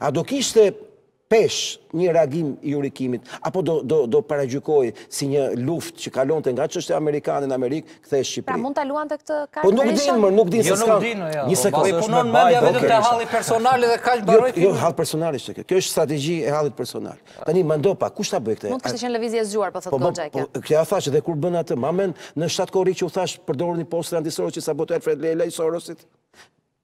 A do kishte peshë një reagim i Yuri Kimit, apo do, do, do paragjykohej si një luftë që kalonte nga çështja amerikane në Amerikë, kthehej pra, Shqipëri. Pra mund të luante këtë kartë Po nuk dinë, mo nuk dinë jo, se s'ka. Jo, jo. Një sekundë. Po i punon mendja vetëm te halli personal dhe kaq mbaroi Jo, jo halli personal që kjo. Kjo është strategji e hallit personal. Tani, mendo pak, kush ta bëjë këtë? Mund të kishte qenë lëvizje e zgjuar, po thotë po, Gogjaj kjo. Po, kjo e thashë dhe kur bënë atë, mban mend në shtatë korrik që u thashë përdorën një poster antisoros që sa botoi Alfred Lela i Sorosit.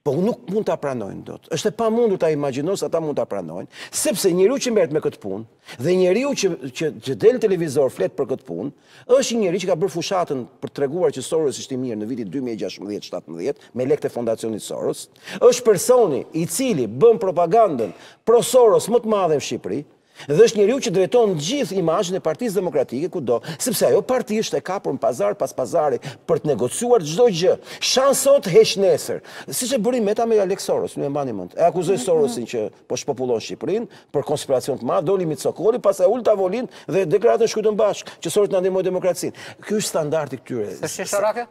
Po nuk mund ta pranojnë dot. Është e pamundur ta imagjinoj se ata mund ta pranojnë, sepse njeriu që merret me këtë punë dhe njeriu që që që del në televizor flet për këtë punë, është një njeri që ka bërë fushatën për të treguar që Soros ishte i mirë në vitin 2016-17 me lekët e Fondacionit Soros, është personi i cili bën propagandën pro Soros më të madhe në Shqipëri, Dhe është njeriu që drejton gjithë imazhin e Partisë Demokratike kudo, sepse ajo parti është e kapur në pazar pas pazari për të negociuar çdo gjë. Shan sot, heq nesër. Siç e bëri Meta me Aleks Soros, nuk e mbani mend. E akuzoi Sorosin që po shpopullon Shqipërinë për konspiracion të madh, doli Mit Sokoli, pastaj ul në tavolinë dhe deklaratën shkruajtën bashkë, që Sorosi të na ndihmojë demokracinë. Ky është standardi këtyre. S'është qesharake?